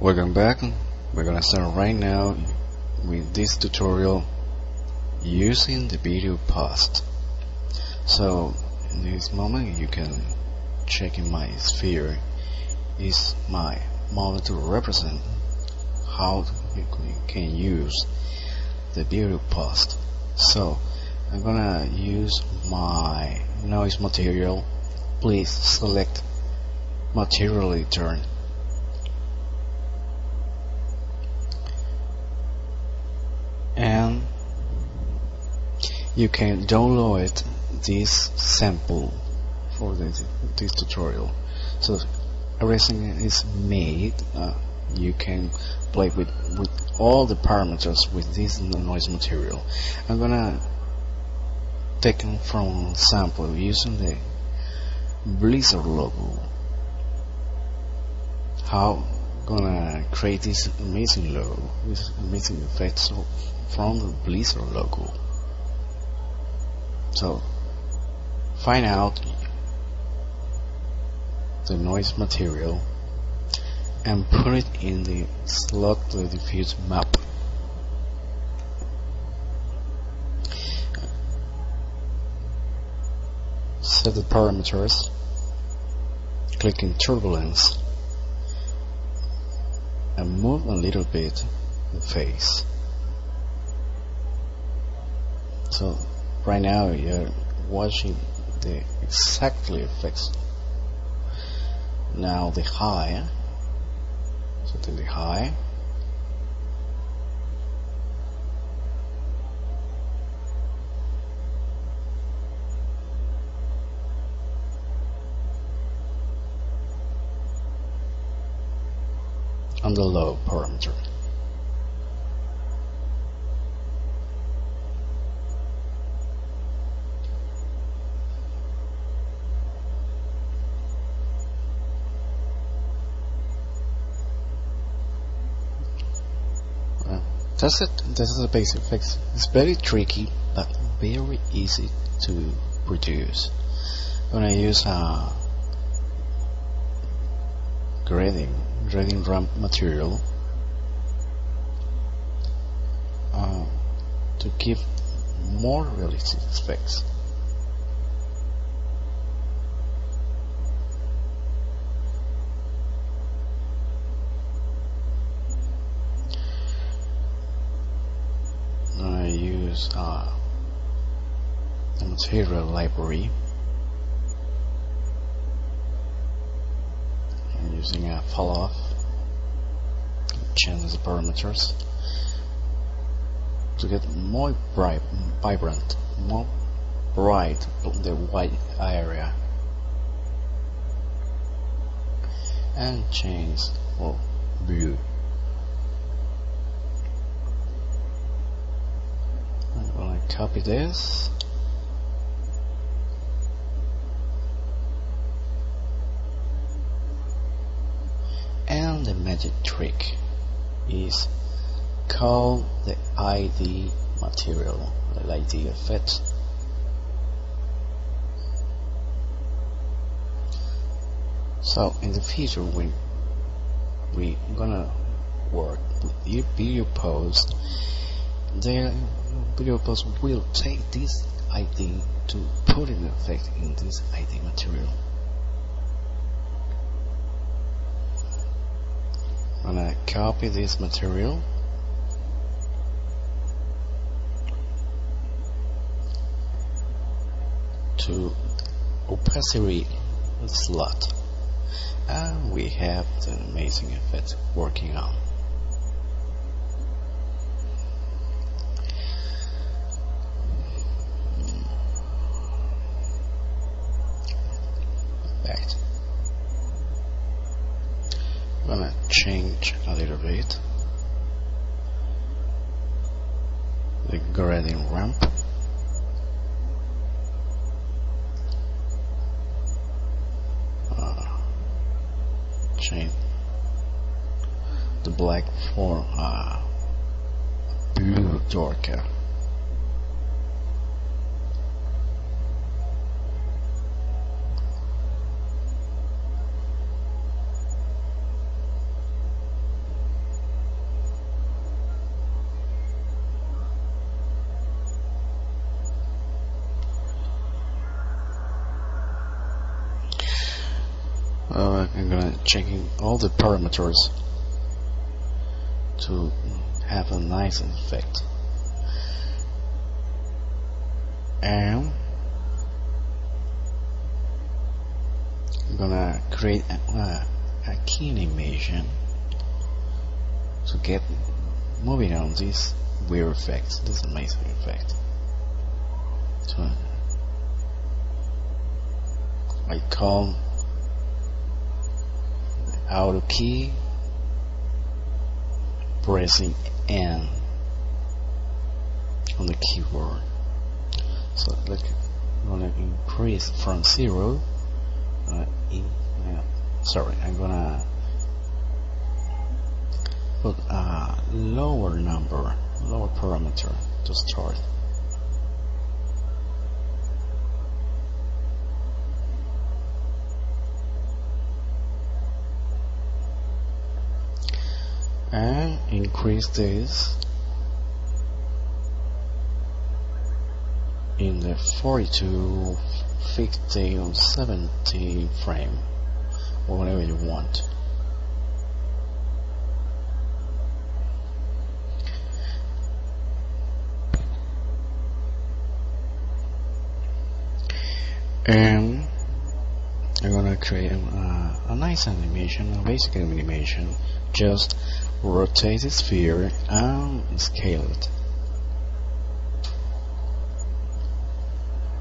Welcome back. We're gonna start right now with this tutorial using the video post. So in this moment you can check in my sphere is my model to represent how you can use the video post. So I'm gonna use my noise material. Please select materially turn and you can download this sample for this, this tutorial. So everything is made uh, you can play with with all the parameters with this noise material. I'm gonna take from sample using the Blizzard logo. How gonna create this amazing logo this amazing effect so from the Blizzard logo so find out the noise material and put it in the slot the diffuse map. Set the parameters. Click in turbulence. And move a little bit the face. So right now you're watching the exactly effects now the high eh? so the high. On the low parameter. That's it. This is the basic fix. It's very tricky, but very easy to produce. When I use a grading grading ramp material uh, to give more realistic specs. I use uh, the material library. And using a fall off change the parameters. To get more bright vibrant more bright the white area. And change for blue I'm gonna copy this and the magic trick is call the ID material, the ID effect. So in the future we we gonna work with video post the video post will take this ID to put an effect in this ID material. Gonna copy this material. To opacity slot. And we have the amazing effect working on back I'm gonna change a little bit. The grading ramp. Uh, change the black for uh, blue darker I'm gonna checking all the parameters to have a nice effect and I'm gonna create a, uh, a key animation to get moving on this weird effect, this amazing effect. So I call auto key pressing N on the keyboard. So let's gonna increase from zero. Uh, in, uh, sorry, I'm gonna put a lower number, lower parameter to start. and increase this in the 42, 50 or 70 frame or whatever you want. And I'm gonna create a, a nice animation, a basic animation, just rotate the sphere and scale it.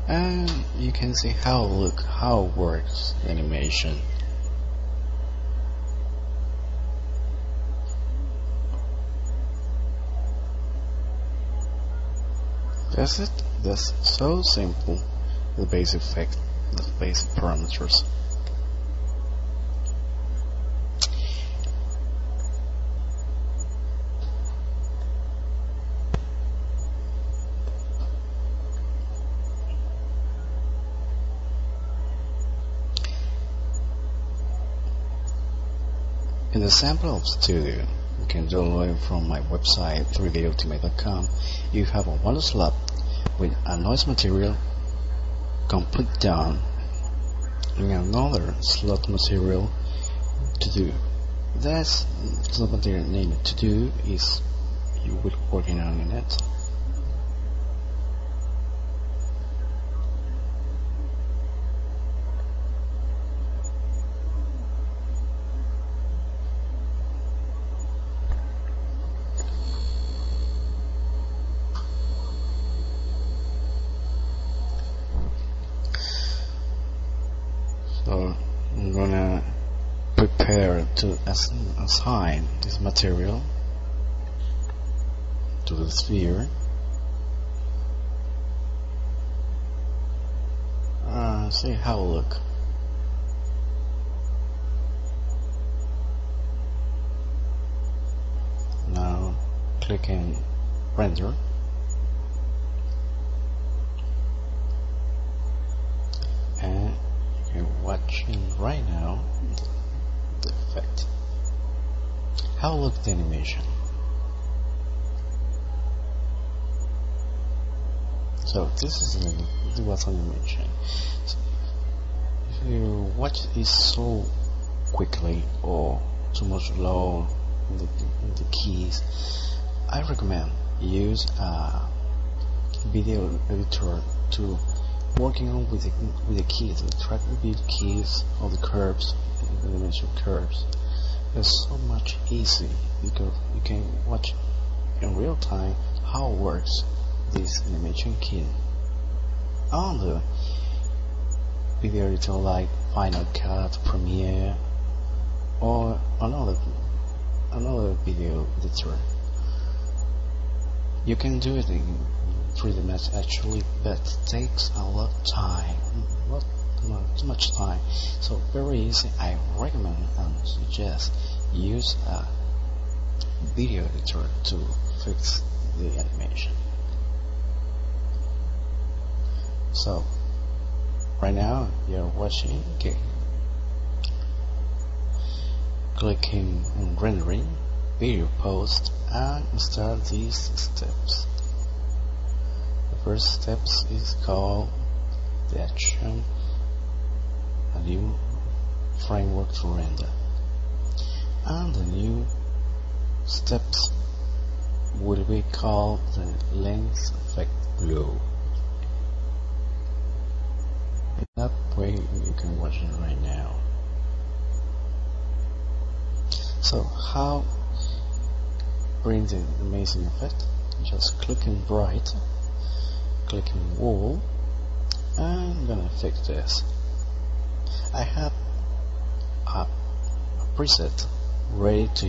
And you can see how look how works animation. That's it. That's so simple. The basic effect, the basic parameters. In the sample of studio, you can download from my website 3dultimate.com. You have a one slot with a noise material complete down and another slot material to do. That's slot material needed to do is you will working on it. So I'm gonna prepare to assign this material to the sphere. Uh, see how it look. Now clicking render. And you're watching right now the effect. How look the animation? So this is the what's animation. So if you watch this so quickly or too much low in the, in the keys, I recommend use a video editor to working on with the, with the keys, the track view keys, all the curves, the animation curves. It's so much easy because you can watch in real time how works this animation key on the video editor like Final Cut, Premiere, or another another video editor. You can do it in 3D Max actually, but takes a lot of time, much time. So very easy. I recommend and suggest use a video editor to fix the animation. So right now you're watching okay. clicking on rendering video post and start these steps the first steps is called the action you framework to render. And the new steps will be called the lens effect glow. In that way you can watch it right now. So how bring the amazing effect? Just clicking bright, clicking wall, and I'm gonna fix this. I have a preset ready to use.